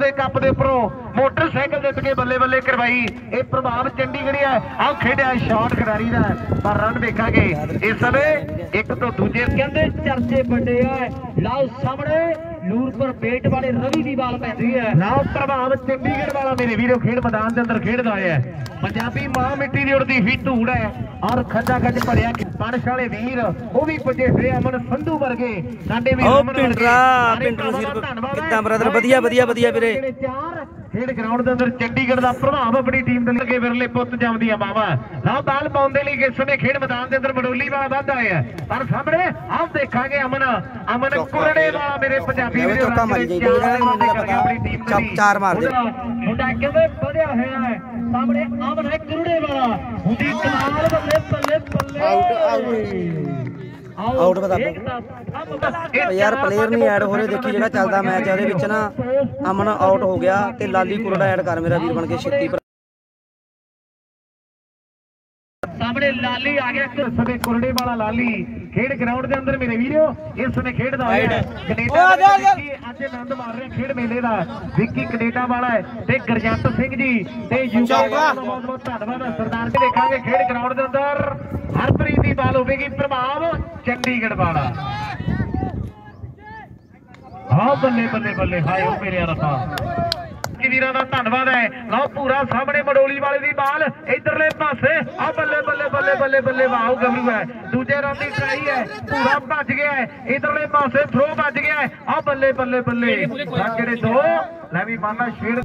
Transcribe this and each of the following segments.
ਦੇ ਕੱਪ ਦੇ ਉੱਪਰੋਂ ਮੋਟਰਸਾਈਕਲ ਜਿੱਤ ਕੇ ਬੱਲੇ ਬੱਲੇ ਕਰਵਾਈ। ਇਹ ਪ੍ਰਭਾਵ ਚੰਡੀਗੜ੍ਹ ਹੈ ਆਹ ਖੇਡਿਆ ਸ਼ਾਟ ਖਿਡਾਰੀ ਦਾ। ਪਰ ਰਨ ਵੇਖਾਂਗੇ। ਇਸ ਸਮੇਂ ਇੱਕ ਤੋਂ ਦੂਜੇ ਕਹਿੰਦੇ ਚਰਚੇ ਵੱਡੇ ਆ। ਲਓ ਸਾਹਮਣੇ। ਨੂਰਪੁਰ ਬੇਟ ਵਾਲੇ ਰਵੀ ਦੀ ਬਾਲ ਪੈਂਦੀ ਹੈ ਲਓ ਪ੍ਰਭਾਵ ਚੰਡੀਗੜ੍ਹ ਵਾਲਾ ਮੇਰੇ ਵੀਰੋ ਖੇਡ ਮੈਦਾਨ ਦੇ ਅੰਦਰ ਖੇਡਦਾ ਹੋਇਆ ਹੈ ਪੰਜਾਬੀ ਮਾਂ ਮਿੱਟੀ ਦੀ ਉੜਦੀ ਹੀ ਧੂੜ ਹੈ ਔਰ ਖੱਜਾ ਖੱਜ ਭਰਿਆ ਪਣਸ਼ ਵਾਲੇ ਵੀਰ ਉਹ ਵੀ ਪੁੱਜੇ ਹੋਏ ਅਮਨ ਸੰਧੂ ਵਰਗੇ ਸਾਡੇ ਵੀ ਅਮਨ ਵਰਗੇ। ਪਿੰਡਰਾ, ਸਾਰੇ ਪਿੰਡਰੂ। ਕਿੱਦਾਂ brother? ਵਧੀਆ, ਵਧੀਆ, ਵਧੀਆ ਵੀਰੇ। ਚਾਰ ਖੇਡ ਗਰਾਊਂਡ ਦੇ ਅੰਦਰ ਚੰਡੀਗੜ੍ਹ ਦਾ ਪ੍ਰਭਾਵ ਆਪਣੀ ਟੀਮ ਦੇ ਲੱਗੇ ਵਿਰਲੇ ਪੁੱਤ ਜੰਮਦੀਆਂ ਬਾਵਾ ਲਓ ਬਾਲ ਪਾਉਣ ਦੇ ਲਈ ਇਸ ਸਮੇਂ ਖੇਡ ਮੈਦਾਨ ਦੇ ਅੰਦਰ ਮਡੋਲੀ ਵਾਲਾ ਵੱਧ ਆਇਆ। ਪਰ ਸਾਹਮਣੇ ਆਪ ਦੇਖਾਂਗੇ ਅਮਨ ਅਮਨ ਕੁਰੜੇ ਵਾਲਾ ਮੇਰੇ ਪੰਜਾਬੀ ਵੀਰੋ ਚੌਕਾ ਮਾਰੀ ਨੀ। ਆਪਣੀ ਟੀਮ ਦੇ। ਚਾਰ ਮਾਰ ਦੇ। ਮੁੰਡਾ ਕਹਿੰਦੇ ਵਧਿਆ ਹੋਇਆ ਹੈ ਸਾਹਮਣੇ ਆਮਨ ਹੈ ਕਰੁੜੇ ਵਾਲਾ ਹੁੰਦੀ ਕਮਾਲ ਬੱਲੇ ਬੱਲੇ ਬੱਲੇ ਆਊਟ ਆਊਟ ਬਤਾ ਦਿਓ। ਯਾਰ ਪਲੇਅਰ ਨਹੀਂ ਐਡ ਹੋ ਰਹੇ ਦੇਖੀ ਜਿਹੜਾ ਚੱਲਦਾ ਮੈਚ ਉਹਦੇ ਵਿੱਚ ਨਾ ਅਮਨ ਆਊਟ ਹੋ ਗਿਆ ਤੇ ਲਾਲੀ ਕੁਰੜਾ ਐਡ ਕਰ ਮੇਰਾ ਵੀਰ ਬਣ ਕੇ ਛੇਤੀ। ਸਾਹਮਣੇ ਲਾਲੀ ਆ ਗਿਆ ਕੁਰੜੇ ਵਾਲਾ ਲਾਲੀ ਖੇਡ ਗਰਾਊਂਡ ਦੇ ਅੰਦਰ ਮੇਰੇ ਵੀਰੋ ਇਸ ਸਮੇਂ ਖੇਡਦਾ ਹੋਇਆ ਹੈ। ਕੈਨੇਡਾ ਦੇ ਵਿੱਕੀ ਅੱਜ ਆਨੰਦ ਮਾਰ ਰਿਹਾ ਖੇਡ ਮੇਲੇ ਦਾ ਵਿੱਕੀ ਕੈਨੇਡਾ ਵਾਲਾ ਹੈ ਤੇ ਗੁਰਜੰਟ ਸਿੰਘ ਜੀ ਤੇ ਵਾਲਾ ਦਾ ਬਹੁਤ ਬਹੁਤ ਧੰਨਵਾਦ ਹੈ। ਸਰਦਾਰ ਜੀ ਦੇਖਾਂਗੇ ਖੇਡ ਗਰਾਊਂਡ ਦੇ ਅੰਦਰ ਹਰਪ੍ਰੀਤ ਦੀ ਬਾਲ ਹੋਵੇਗੀ ਪ੍ਰਭਾਵ ਚੰਡੀਗੜ੍ਹ ਵਾਲਾ। ਹਾਂ ਬੱਲੇ ਬੱਲੇ ਬੱਲੇ, ਹਾਏ ਓ ਮੇਰੇ ਰੱਬਾ। ਜੀ ਵੀਰਾਂ ਦਾ ਧੰਨਵਾਦ ਹੈ। ਲਓ ਪੂਰਾ ਸਾਹਮਣੇ ਮਡੋਲੀ ਵਾਲੇ ਦੀ ਬਾਲ, ਇਧਰਲੇ ਪਾਸੇ। ਆ ਬੱਲੇ ਬੱਲੇ ਬੱਲੇ ਬੱਲੇ ਬੱਲੇ ਵਾਹ ਗੱਭਰੂ ਹੈ। ਦੂਜੇ ਰਨ ਦੀ ਟਰਾਈ ਹੈ। ਪੂਰਾ ਭੱਜ ਗਿਆ ਹੈ। ਇਧਰਲੇ ਪਾਸੇ ਥਰੋ ਵੱਜ ਗਿਆ ਹੈ। ਆ ਬੱਲੇ ਬੱਲੇ ਬੱਲੇ। ਜਿਹੜੇ ਦੋ। ਲੈ ਵੀ ਮਾਨਾ ਸ਼ੇਰ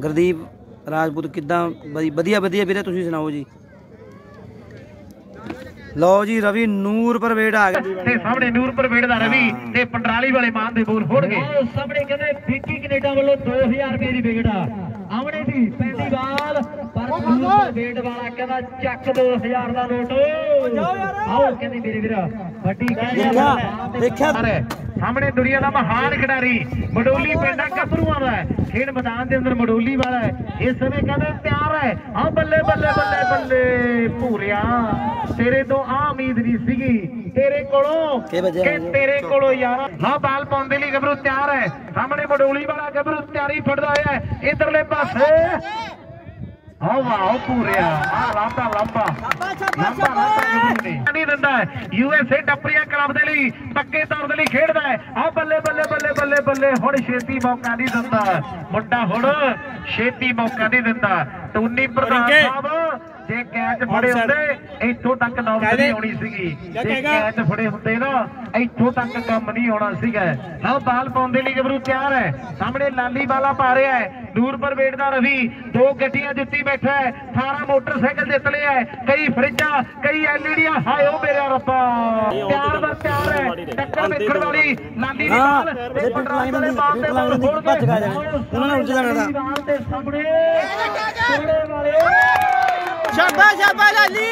ਗੁਰਦੀਪ, ਰਾਜਪੂਤ ਕਿੱਦਾਂ? ਵਧੀਆ ਵਧੀਆ ਵੀਰੇ, ਤੁਸੀਂ ਸੁਣਾਓ ਜੀ। ਲਓ ਜੀ ਰਵੀ ਨੂਰ ਪਰਵੇੜ ਆ ਗਿਆ। ਤੇ ਸਾਹਮਣੇ ਨੂਰਪੁਰ ਵੇੜ ਦਾ ਰਵੀ ਤੇ ਪੰਡਰਾਲੀ ਵਾਲੇ ਮਾਨ ਦੇ ਬੋਲ ਹੋਣਗੇ। ਸਾਹਮਣੇ ਕਹਿੰਦੇ ਵਿੱਕੀ ਕੈਨੇਡਾ ਵੱਲੋਂ 2000 ਰੁਪਏ ਦੀ ਵਿਕਟ ਆ। ਆਮਣੇ ਦੀ ਪਹਿਲੀ ਬਾਲ ਪਰ ਨੂਰਪੁਰ ਬੇਟ ਵਾਲਾ ਕਹਿੰਦਾ ਚੱਕ 2000 ਦਾ ਨੋਟ। ਆਓ ਕਹਿੰਦੇ ਮੇਰੇ ਵੀਰ ਵੱਡੀ ਦੇਖਿਆ ਦੇਖਿਆ। ਸਾਹਮਣੇ ਦੁਨੀਆ ਦਾ ਮਹਾਨ ਖਿਡਾਰੀ ਮਡੋਲੀ ਪਿੰਡਾ ਗੱਭਰੂਆਂ ਦਾ ਹੈ। ਖੇਡ ਮੈਦਾਨ ਦੇ ਅੰਦਰ ਮਡੋਲੀ ਵਾਲਾ ਹੈ। ਇਸ ਸਮੇਂ ਕਹਿੰਦੇ ਤਿਆਰ ਹੈ। ਆ ਬੱਲੇ ਬੱਲੇ ਬੱਲੇ ਬੱਲੇ ਭੂਰਿਆ। ਤੇਰੇ ਤੋਂ ਆ ਉਮੀਦ ਨਹੀਂ ਸੀਗੀ। ਤੇਰੇ ਕੋਲੋਂ ਕੀ? ਤੇਰੇ ਕੋਲੋਂ ਯਾਰ। ਨਾ ਬਾਲ ਪਾਉਣ ਦੇ ਲਈ ਗੱਭਰੂ ਤਿਆਰ ਹੈ। ਸਾਹਮਣੇ ਮਡੋਲੀ ਵਾਲਾ ਗੱਭਰੂ ਤਿਆਰੀ ਫੜਦਾ ਹੋਇਆ ਹੈ। ਇਧਰਲੇ ਪਾਸੇ। ਆ ਵਾਹ ਪੂਰਿਆ। ਆ ਲਾਂਬਾ ਲਾਂਬਾ ਲਾਂਬਾ ਲਾਂਬਾ ਨਹੀਂ ਦਿੰਦਾ ਯੂਐਸਏ ਟੱਪਰੀਆ ਕਲੱਬ ਦੇ ਲਈ ਪੱਕੇ ਤੌਰ ਦੇ ਲਈ ਖੇਡਦਾ ਹੈ। ਆ ਬੱਲੇ ਬੱਲੇ ਬੱਲੇ ਬੱਲੇ ਬੱਲੇ। ਹੁਣ ਛੇਤੀ ਮੌਕਾ ਨਹੀਂ ਦਿੰਦਾ। ਮੁੰਡਾ ਹੁਣ ਛੇਤੀ ਮੌਕਾ ਨਹੀਂ ਦਿੰਦਾ। ਟੂਨੀ ਪ੍ਰਧਾਨ ਸਾਹਿਬ ਜੇ ਕੈਚ ਫੜੇ ਹੁੰਦੇ ਇੱਥੋਂ ਤੱਕ ਨੌਬਤ ਨਹੀਂ ਆਉਣੀ ਸੀਗੀ। ਜੇ ਕੈਚ ਫੜੇ ਹੁੰਦੇ ਨਾ ਇੱਥੋਂ ਤੱਕ ਕੰਮ ਨਹੀਂ ਆਉਣਾ ਸੀਗਾ। ਹਾਂ ਬਾਲ ਪਾਉਣ ਦੇ ਲਈ ਗੱਭਰੂ ਤਿਆਰ ਹੈ। ਸਾਹਮਣੇ ਲਾਲੀ ਵਾਲਾ ਪਾ ਰਿਹਾ ਹੈ। ਨੂਰਪੁਰ ਵੇੜ ਦਾ ਰਵੀ। ਦੋ ਗੱਡੀਆਂ ਜਿੱਤੀ ਬੈਠਾ ਹੈ। 18 ਮੋਟਰਸਾਈਕਲ ਜਿੱਤ ਲਿਆ ਹੈ। ਕਈ ਫਰਿੱਜਾਂ ਕਈ ਐਲਈਡੀਆਂ ਹਾਏ ਓ ਮੇਰੇ ਰੱਬਾ। ਤਿਆਰ ਬਰ ਤਿਆਰ ਹੈ। ਟੱਕਰ ਵੇਖਣ ਵਾਲੀ ਲਾਲੀ ਦੀ ਬਾਲ। ਇਹ ਤੇ ਪੰਡਰਾਲੀ ਵਾਲੇ ਦੀ- ਬਾਲ ਤੇ ਦੀ। ਭੱਜ ਗਿਆ ਜਾਣਾ। ਉਹਨਾਂ ਨੇ ਉੱਠ ਜਾਣਾ। ਦਾ। ਬਾਲ ਤੇ ਸਾਹਮਣੇ ਵਾਲੇ। ਸ਼ਾਬਾਸ਼ ਸ਼ਾਬਾਸ਼ ਲਾਲੀ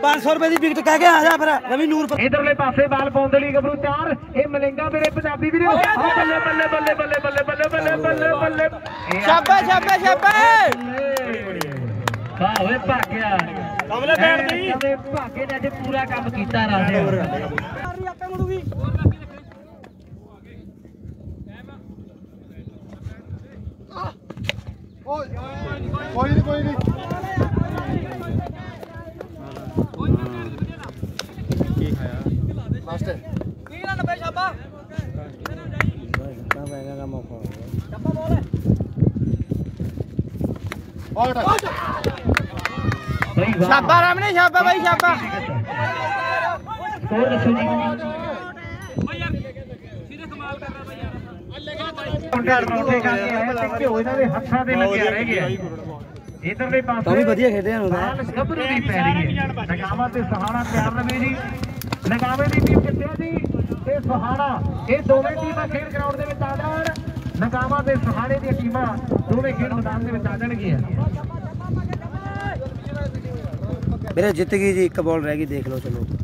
500 ਰੁਪਏ ਦੀ ਵਿਕਟ ਕਹਿ ਕੇ ਆ ਜਾ ਫਿਰ ਰਵੀ ਨੂਰ ਪਰ ਇਧਰਲੇ ਪਾਸੇ ਬਾਲ ਪਾਉਣ ਦੇ ਲਈ ਗੱਭਰੂ ਤਿਆਰ। ਇਹ ਮਲਿੰਗਾ ਮੇਰੇ ਪੰਜਾਬੀ ਵੀਰੋ। ਆ ਬੱਲੇ ਬੱਲੇ ਬੱਲੇ ਬੱਲੇ ਬੱਲੇ ਬੱਲੇ ਬੱਲੇ ਬੱਲੇ ਬੱਲੇ। ਸ਼ਾਬਾਸ਼ ਸ਼ਾਬਾਸ਼ ਸ਼ਾਬਾਸ਼ ਵਾਹ ਓਏ ਭਾਗਿਆ। ਕਮਲੇ ਪੈਰ ਦੀ। ਕਹਿੰਦੇ ਭਾਗੇ ਨੇ ਅੱਜ ਪੂਰਾ ਕੰਮ ਕੀਤਾ ਰਾਜੇ ਕੋਈ ਨਹੀਂ ਕੋਈ ਨਹੀਂ ਕੀ ਖਾਇਆ ਲਾਸਟ ਆਊਟ ਬਈ ਵਾਹ ਸ਼ਾਬਾ ਰਾਮਨੇ ਸ਼ਾਬਾ ਬਾਈ ਸ਼ਾਬਾ। ਹੋਰ ਦੱਸੋ ਜੀ। ਮੁੰਡਾ ਰੋਟੇ ਕਰਕੇ ਆਇਆ ਤੇ ਘਿਓ ਇਹਨਾਂ ਦੇ ਹੱਥਾਂ ਤੇ ਲੱਗਿਆ ਰਹਿ ਗਿਆ ਇਧਰਲੇ ਪਾਸੇ ਤਾਂ ਵੀ ਵਧੀਆ ਖੇਡਿਆ ਹੁਣ ਬਾਲ ਗੱਭਰੂ ਦੀ ਪੈ ਰਹੀ ਹੈ। ਨਗਾਵਾ ਤੇ ਸਹਾਣਾ ਪਿਆਰ ਰਵੇ ਜੀ। ਨਗਾਵੇ ਦੀ ਟੀਮ ਕਿੱਥੇ ਆ? ਜੀ ਤੇ ਸਹਾਣਾ। ਇਹ ਦੋਵੇਂ ਟੀਮਾਂ ਖੇਡ ਗਰਾਊਂਡ ਦੇ ਵਿੱਚ ਆ ਜਾਣ। ਨਗਾਵਾ ਤੇ ਸਹਾਣੇ ਦੀਆਂ ਟੀਮਾਂ ਦੋਵੇਂ ਖੇਡ ਮੈਦਾਨ ਦੇ ਵਿੱਚ ਆ ਜਾਣਗੀਆਂ। ਵੀਰੇ ਜਿੱਤ ਗਈ ਜੀ, ਇੱਕ ਬਾਲ ਰਹਿ ਗਈ, ਦੇਖ ਲਓ ਚਲੋ।